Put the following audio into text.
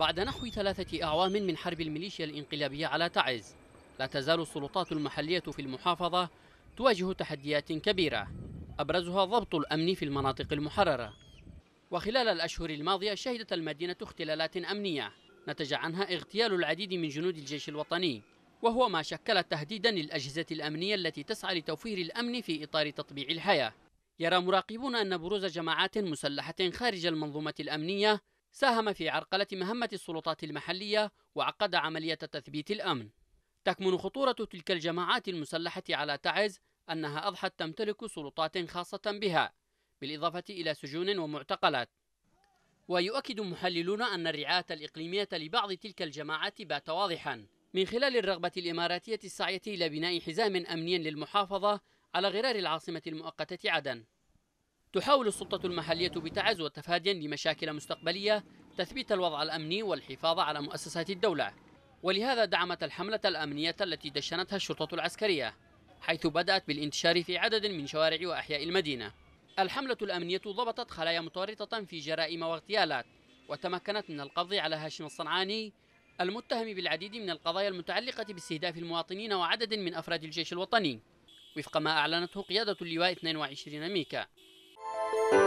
بعد نحو ثلاثة أعوام من حرب الميليشيا الانقلابية على تعز لا تزال السلطات المحلية في المحافظة تواجه تحديات كبيرة أبرزها ضبط الأمن في المناطق المحررة. وخلال الأشهر الماضية شهدت المدينة اختلالات أمنية نتج عنها اغتيال العديد من جنود الجيش الوطني وهو ما شكل تهديدا للأجهزة الأمنية التي تسعى لتوفير الأمن في إطار تطبيع الحياة. يرى مراقبون أن بروز جماعات مسلحة خارج المنظومة الأمنية ساهم في عرقلة مهمة السلطات المحلية وعقد عملية تثبيت الأمن. تكمن خطورة تلك الجماعات المسلحة على تعز أنها أضحت تمتلك سلطات خاصة بها بالإضافة إلى سجون ومعتقلات. ويؤكد محللون أن الرعاية الإقليمية لبعض تلك الجماعات بات واضحا. من خلال الرغبة الإماراتية السعية إلى بناء حزام أمني للمحافظة على غرار العاصمة المؤقتة عدن. تحاول السلطة المحلية بتعز وتفاديا لمشاكل مستقبلية تثبيت الوضع الأمني والحفاظ على مؤسسات الدولة. ولهذا دعمت الحملة الأمنية التي دشنتها الشرطة العسكرية حيث بدأت بالانتشار في عدد من شوارع وأحياء المدينة. الحملة الأمنية ضبطت خلايا متورطة في جرائم واغتيالات وتمكنت من القبض على هاشم الصنعاني المتهم بالعديد من القضايا المتعلقة باستهداف المواطنين وعدد من أفراد الجيش الوطني. وفق ما أعلنته قيادة اللواء 22 ميكا. Thank you.